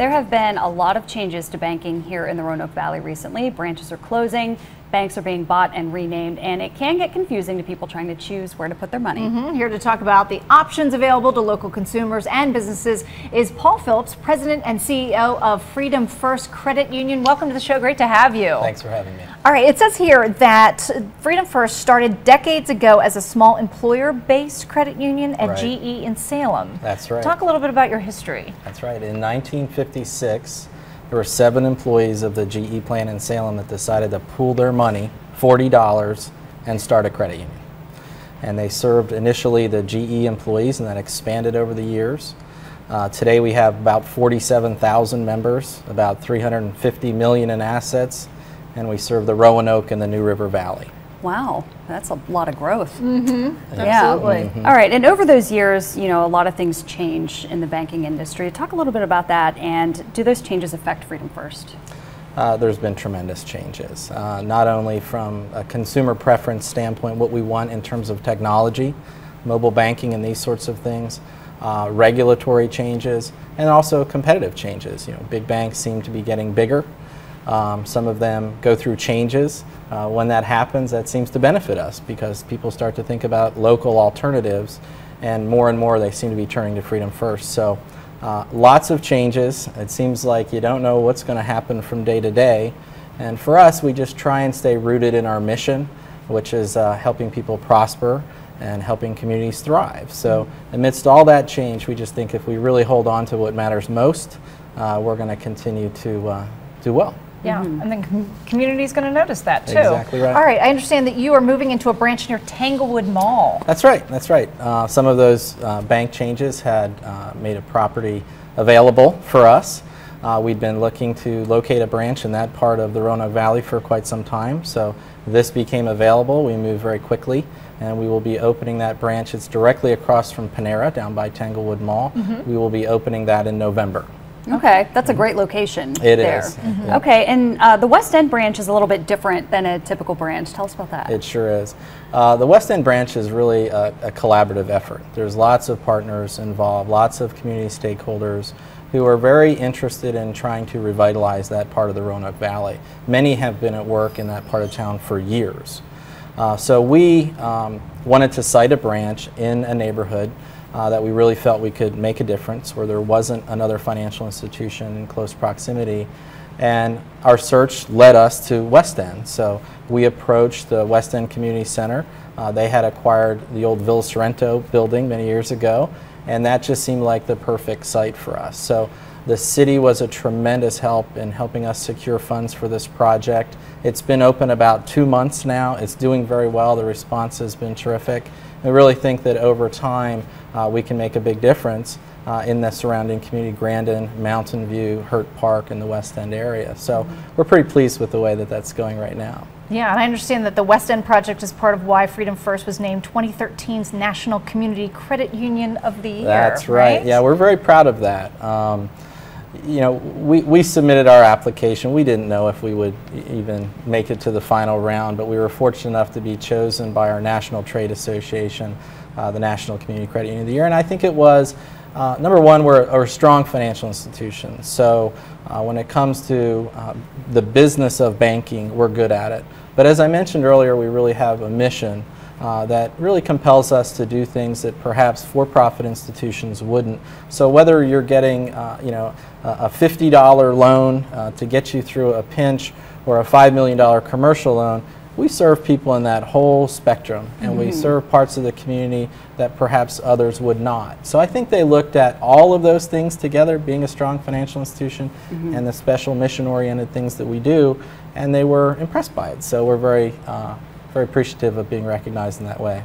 There have been a lot of changes to banking here in the Roanoke Valley recently. Branches are closing, banks are being bought and renamed, and it can get confusing to people trying to choose where to put their money. Mm -hmm. Here to talk about the options available to local consumers and businesses is Paul Phillips, President and CEO of Freedom First Credit Union. Welcome to the show. Great to have you. Thanks for having me. All right, it says here that Freedom First started decades ago as a small employer-based credit union at right. GE in Salem. That's right. Talk a little bit about your history. That's right. In 1956, there were seven employees of the GE plant in Salem that decided to pool their money, $40, and start a credit union. And they served initially the GE employees and then expanded over the years. Uh, today we have about 47,000 members, about 350 million in assets, and we serve the Roanoke and the New River Valley. Wow, that's a lot of growth. Mm-hmm. Yeah. Absolutely. Mm-hmm. All right, and over those years, you know, a lot of things change in the banking industry. Talk a little bit about that, and do those changes affect Freedom First? Uh, there's been tremendous changes, uh, not only from a consumer preference standpoint, what we want in terms of technology, mobile banking, and these sorts of things. Uh, regulatory changes and also competitive changes. You know, big banks seem to be getting bigger um, some of them go through changes. Uh, when that happens, that seems to benefit us because people start to think about local alternatives, and more and more they seem to be turning to Freedom First. So, uh, lots of changes. It seems like you don't know what's going to happen from day to day. And for us, we just try and stay rooted in our mission, which is uh, helping people prosper and helping communities thrive. So, amidst all that change, we just think if we really hold on to what matters most, uh, we're going to continue to uh, do well. Yeah, mm-hmm. and then com- community is going to notice that too. Exactly right. All right, I understand that you are moving into a branch near Tanglewood Mall. That's right. That's right. Uh, some of those uh, bank changes had uh, made a property available for us. Uh, we'd been looking to locate a branch in that part of the Roanoke Valley for quite some time, so this became available. We moved very quickly, and we will be opening that branch. It's directly across from Panera down by Tanglewood Mall. Mm-hmm. We will be opening that in November. Okay, that's a great location. It there. is. Mm -hmm. Okay, and uh, the West End branch is a little bit different than a typical branch. Tell us about that. It sure is. Uh, the West End branch is really a, a, collaborative effort. There's lots of partners involved, lots of community stakeholders who are very interested in trying to revitalize that part of the Roanoke Valley. Many have been at work in that part of town for years. Uh, so we um, wanted to site a branch in a neighborhood uh, that we really felt we could make a difference, where there wasn't another financial institution in close proximity. And our search led us to West End. So we approached the West End Community Center. Uh, they had acquired the old Villa Sorrento building many years ago, and that just seemed like the perfect site for us. So the city was a tremendous help in helping us secure funds for this project. It's been open about two months now. It's doing very well. The response has been terrific. I really think that over time uh, we can make a big difference uh, in the surrounding community, Grandin, Mountain View, Hurt Park, and the West End area. So we're pretty pleased with the way that that's going right now. Yeah, and I understand that the West End project is part of why Freedom First was named 2013's National Community Credit Union of the Year. That's right. right? Yeah, we're very proud of that. Um, you know, we, we submitted our application. We didn't know if we would even make it to the final round, but we were fortunate enough to be chosen by our National Trade Association, uh, the National Community Credit Union of the Year. And I think it was, uh, number one, we're, a strong financial institution. So uh, when it comes to uh, the business of banking, we're good at it. But as I mentioned earlier, we really have a mission uh, that really compels us to do things that perhaps for-profit institutions wouldn't. So whether you're getting, uh, you know, a $50 loan uh, to get you through a pinch or a $5 million commercial loan, we serve people in that whole spectrum and mm -hmm. we mm-hmm. serve parts of the community that perhaps others would not. So I think they looked at all of those things together, being a strong financial institution mm -hmm. and the special mission oriented things that we do, and they were impressed by it. So we're very uh, very appreciative of being recognized in that way.